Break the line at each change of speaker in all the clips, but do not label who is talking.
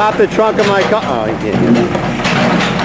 pop the trunk of my car. Oh, can't.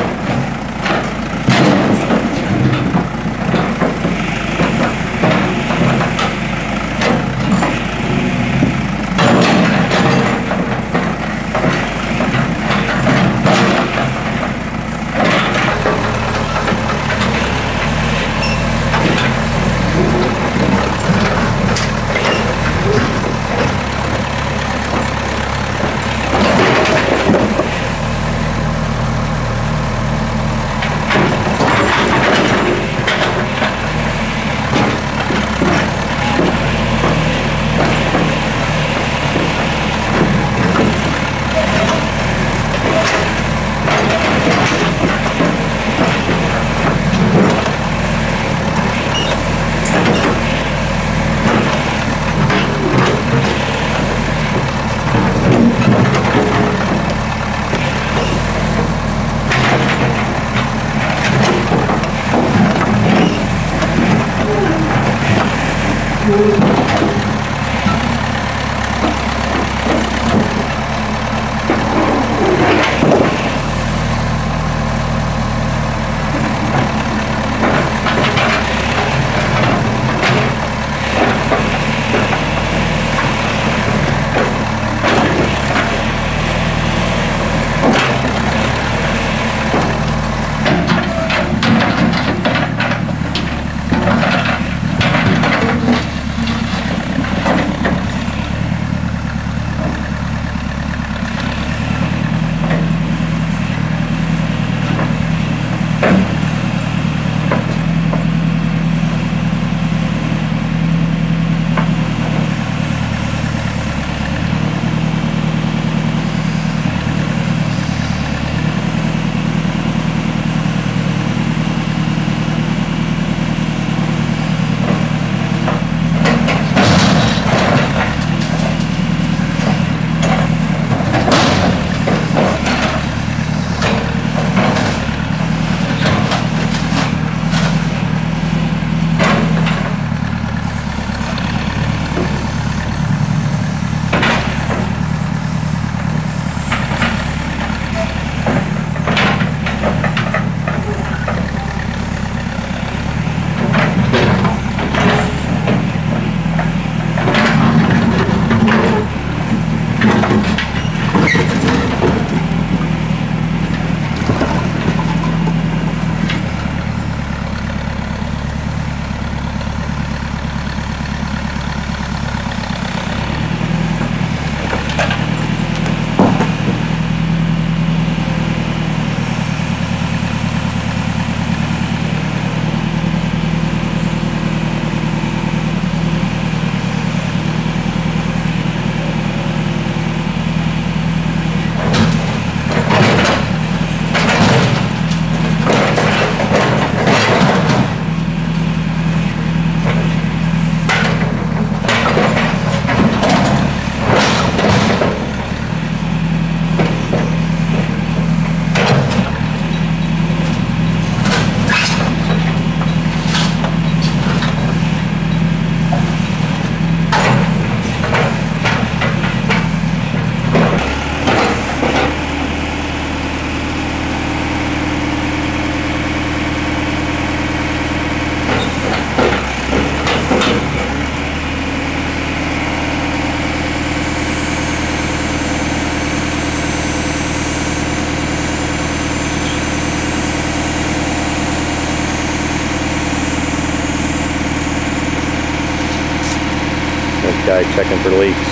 Guy checking for leaks.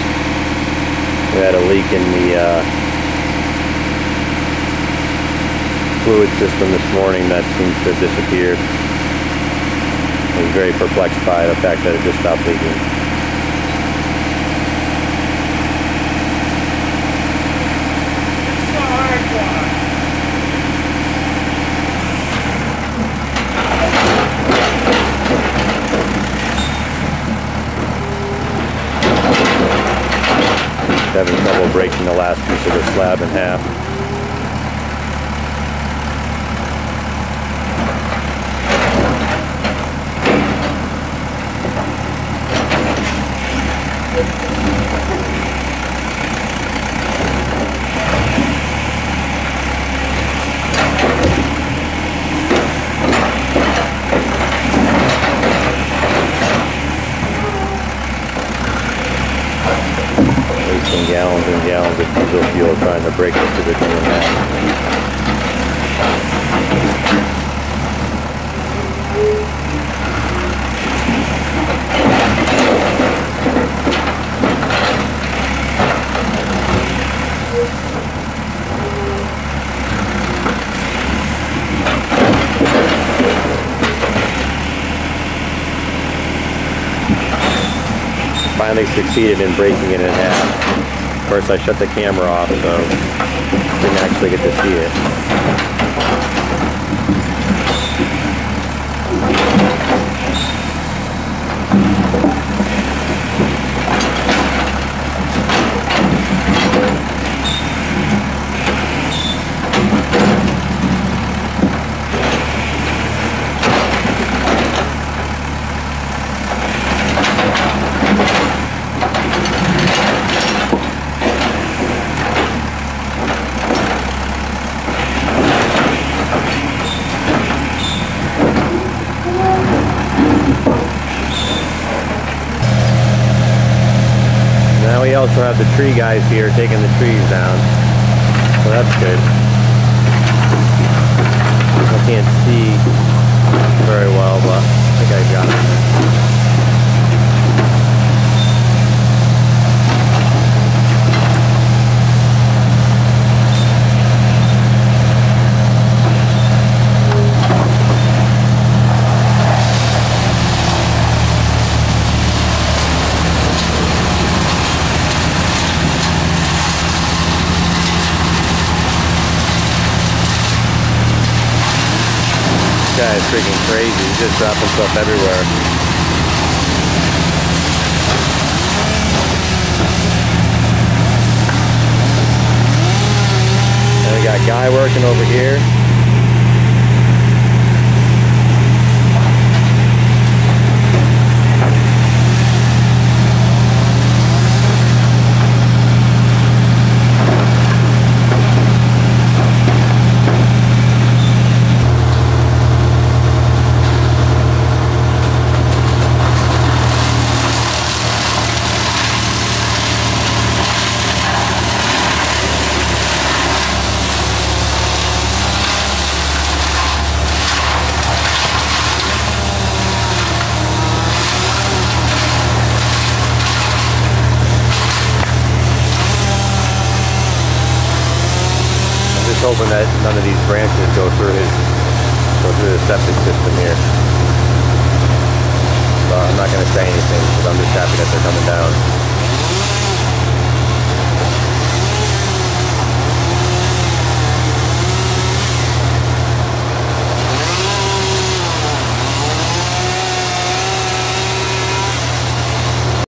We had a leak in the uh, fluid system this morning that seems to have disappeared. I was very perplexed by the fact that it just stopped leaking. Having trouble breaking the last piece of the slab in half. wasting gallons and gallons of diesel fuel trying to break this stupid thing in half. Finally succeeded in breaking it in half. Of course, I shut the camera off, so didn't actually get to see it. Now we also have the tree guys here taking the trees down. So that's good. I can't see very well, but I think I got it. Guy is freaking crazy. He's just dropping stuff everywhere. And we got Guy working over here. I'm just hoping that none of these branches go through his go through the septic system here. But I'm not gonna say anything because I'm just happy that they're coming down.